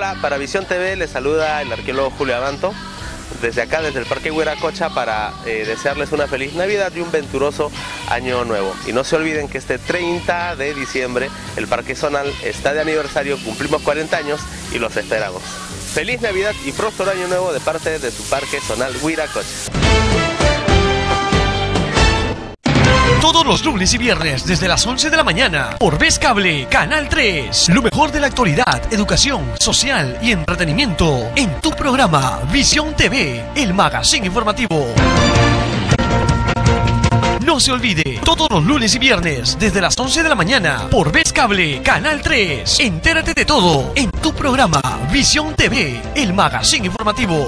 Para Visión TV les saluda el arqueólogo Julio Avanto desde acá, desde el Parque Huiracocha, para eh, desearles una feliz Navidad y un venturoso año nuevo. Y no se olviden que este 30 de diciembre el Parque Zonal está de aniversario, cumplimos 40 años y los esperamos. Feliz Navidad y próspero año nuevo de parte de su Parque Zonal Huiracocha. Todos los lunes y viernes desde las 11 de la mañana por Vez Cable, Canal 3. Lo mejor de la actualidad, educación, social y entretenimiento en tu programa Visión TV, el magazine informativo. No se olvide, todos los lunes y viernes desde las 11 de la mañana por Vez Cable, Canal 3. Entérate de todo en tu programa Visión TV, el magazine informativo.